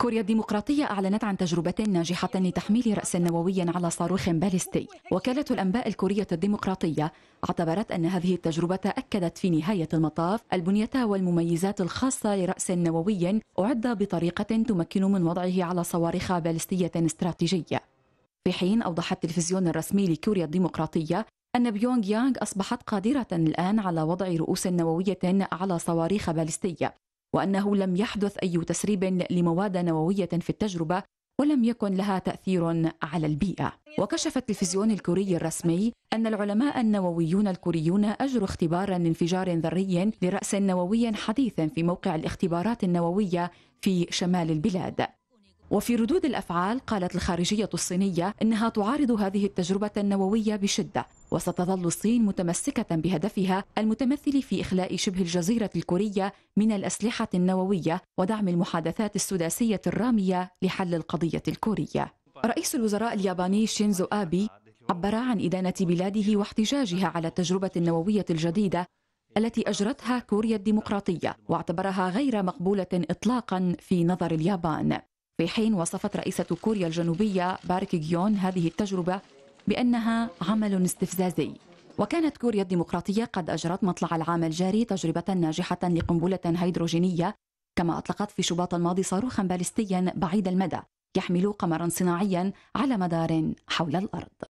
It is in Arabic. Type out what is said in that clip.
كوريا الديمقراطية أعلنت عن تجربة ناجحة لتحميل رأس نووي على صاروخ باليستي. وكالة الأنباء الكورية الديمقراطية اعتبرت أن هذه التجربة أكدت في نهاية المطاف البنية والمميزات الخاصة لرأس نووي أعد بطريقة تمكن من وضعه على صواريخ باليستية استراتيجية. في حين أوضح التلفزيون الرسمي لكوريا الديمقراطية أن بيونغ يانغ أصبحت قادرة الآن على وضع رؤوس نووية على صواريخ باليستية. وأنه لم يحدث أي تسريب لمواد نووية في التجربة ولم يكن لها تأثير على البيئة. وكشف التلفزيون الكوري الرسمي أن العلماء النوويون الكوريون أجروا اختبارا لانفجار ذري لرأس نووي حديث في موقع الاختبارات النووية في شمال البلاد. وفي ردود الأفعال قالت الخارجية الصينية إنها تعارض هذه التجربة النووية بشدة وستظل الصين متمسكة بهدفها المتمثل في إخلاء شبه الجزيرة الكورية من الأسلحة النووية ودعم المحادثات السداسية الرامية لحل القضية الكورية. رئيس الوزراء الياباني شينزو آبي عبر عن إدانة بلاده واحتجاجها على التجربة النووية الجديدة التي أجرتها كوريا الديمقراطية واعتبرها غير مقبولة اطلاقا في نظر اليابان. في حين وصفت رئيسة كوريا الجنوبية بارك جيون هذه التجربة بأنها عمل استفزازي. وكانت كوريا الديمقراطية قد أجرت مطلع العام الجاري تجربة ناجحة لقنبلة هيدروجينية كما أطلقت في شباط الماضي صاروخا باليستيا بعيد المدى يحمل قمرا صناعيا على مدار حول الأرض.